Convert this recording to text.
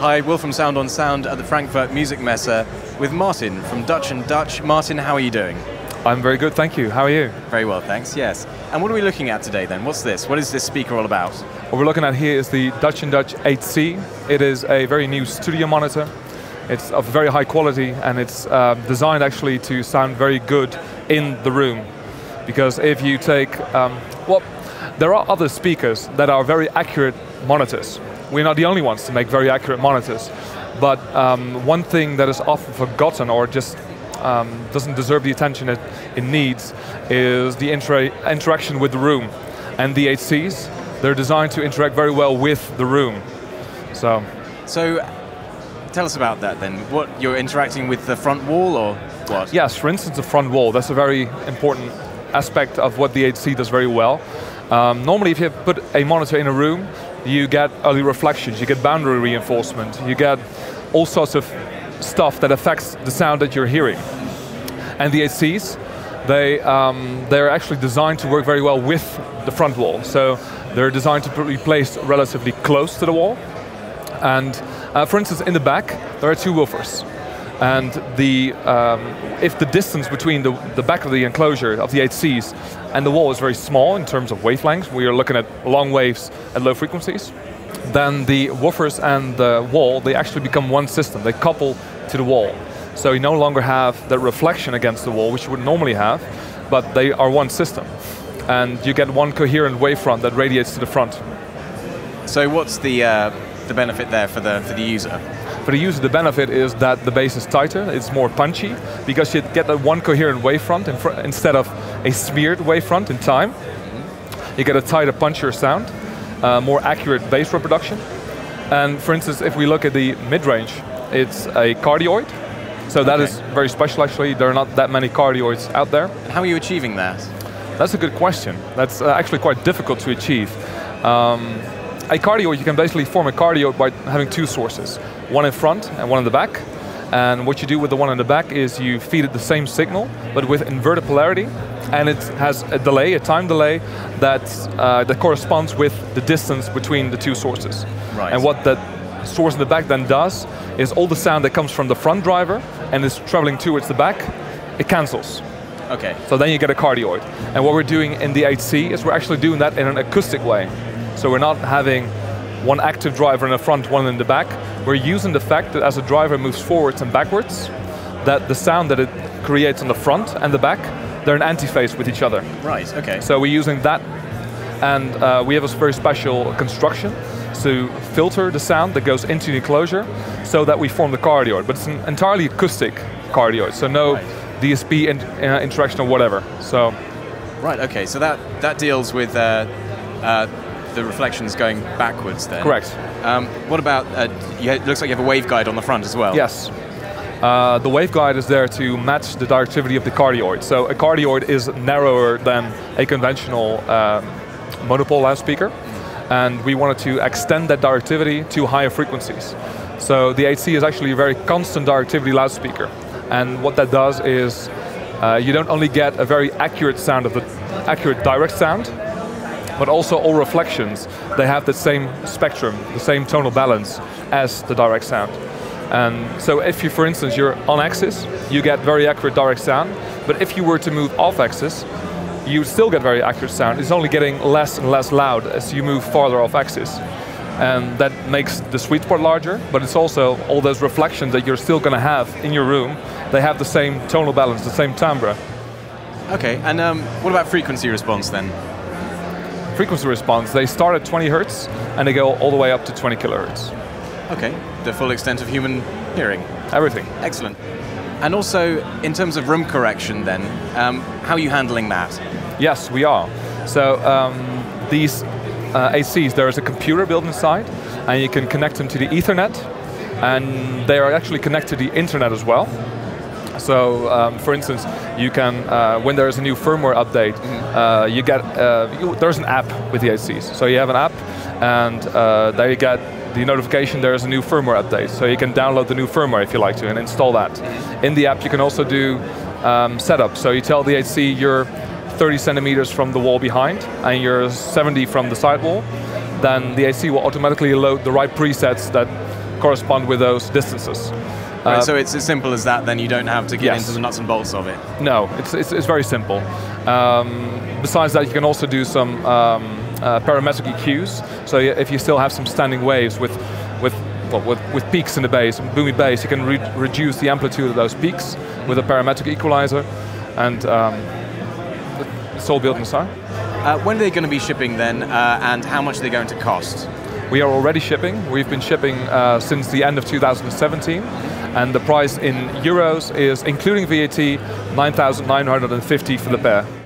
Hi, Will from Sound on Sound at the Frankfurt Musikmesse with Martin from Dutch and Dutch. Martin, how are you doing? I'm very good, thank you. How are you? Very well, thanks, yes. And what are we looking at today then? What's this? What is this speaker all about? What we're looking at here is the Dutch and Dutch 8C. It is a very new studio monitor. It's of very high quality and it's uh, designed actually to sound very good in the room. Because if you take, um, well, there are other speakers that are very accurate monitors. We're not the only ones to make very accurate monitors. But um, one thing that is often forgotten or just um, doesn't deserve the attention it, it needs is the intera interaction with the room. And the 8Cs, they're designed to interact very well with the room. So, so tell us about that then. What, you're interacting with the front wall or what? Yes, for instance, the front wall. That's a very important aspect of what the 8C does very well. Um, normally, if you put a monitor in a room, you get early reflections, you get boundary reinforcement, you get all sorts of stuff that affects the sound that you're hearing. And the 8Cs, they, um, they're actually designed to work very well with the front wall. So they're designed to be placed relatively close to the wall. And uh, for instance, in the back, there are two woofers. And the, um, if the distance between the, the back of the enclosure of the 8Cs and the wall is very small in terms of wavelengths, we are looking at long waves at low frequencies, then the woofers and the wall, they actually become one system. They couple to the wall. So you no longer have that reflection against the wall, which you would normally have, but they are one system. And you get one coherent wavefront that radiates to the front. So what's the, uh, the benefit there for the, for the user? For the user, the benefit is that the bass is tighter, it's more punchy, because you get that one coherent wavefront in instead of a smeared wavefront in time. You get a tighter, punchier sound, uh, more accurate bass reproduction. And for instance, if we look at the mid-range, it's a cardioid. So that okay. is very special actually. There are not that many cardioids out there. And how are you achieving that? That's a good question. That's uh, actually quite difficult to achieve. Um, a cardioid, you can basically form a cardioid by having two sources, one in front and one in the back. And what you do with the one in the back is you feed it the same signal, but with inverted polarity, and it has a delay, a time delay, that, uh, that corresponds with the distance between the two sources. Right. And what that source in the back then does is all the sound that comes from the front driver and is traveling towards the back, it cancels. Okay. So then you get a cardioid. And what we're doing in the 8C is we're actually doing that in an acoustic way. So we're not having one active driver in the front, one in the back. We're using the fact that as a driver moves forwards and backwards, that the sound that it creates on the front and the back, they're in antiphase with each other. Right, okay. So we're using that, and uh, we have a very special construction to filter the sound that goes into the enclosure so that we form the cardioid. But it's an entirely acoustic cardioid, so no right. DSP in, uh, interaction or whatever. So. Right, okay, so that, that deals with uh, uh the reflections going backwards then. Correct. Um, what about, uh, it looks like you have a waveguide on the front as well. Yes. Uh, the waveguide is there to match the directivity of the cardioid. So a cardioid is narrower than a conventional um, monopole loudspeaker. And we wanted to extend that directivity to higher frequencies. So the 8C is actually a very constant directivity loudspeaker. And what that does is uh, you don't only get a very accurate sound of the accurate direct sound, but also all reflections, they have the same spectrum, the same tonal balance as the direct sound. And so if you, for instance, you're on axis, you get very accurate direct sound, but if you were to move off axis, you still get very accurate sound. It's only getting less and less loud as you move farther off axis. And that makes the sweet spot larger, but it's also all those reflections that you're still going to have in your room, they have the same tonal balance, the same timbre. Okay, and um, what about frequency response then? Frequency response, they start at 20 hertz and they go all the way up to 20 kilohertz. Okay, the full extent of human hearing. Everything. Excellent. And also, in terms of room correction then, um, how are you handling that? Yes, we are. So um, these uh, 8Cs, there is a computer built inside, and you can connect them to the Ethernet, and they are actually connected to the internet as well. So, um, for instance, you can, uh, when there is a new firmware update, mm -hmm. uh, you get, uh, you, there's an app with the 8Cs. So you have an app, and uh, there you get the notification there is a new firmware update. So you can download the new firmware if you like to and install that. In the app, you can also do um, setup. So you tell the 8C you're 30 centimeters from the wall behind, and you're 70 from the sidewall. Then the 8C will automatically load the right presets that correspond with those distances. Right, Uh, so it's as simple as that. Then you don't have to get Yes. into the nuts and bolts of it. No, it's, it's, it's very simple. Um, besides that, you can also do some um, uh, parametric EQs. So if you still have some standing waves with, with, well, with, with peaks in the bass, boomy bass, you can re- reduce the amplitude of those peaks with a parametric equalizer. And um, it's all built inside. Uh, when are they going to be shipping then, uh, and how much are they going to cost? We are already shipping. We've been shipping uh, since the end of 2017. And the price in euros is, including VAT, 9,950 for the pair.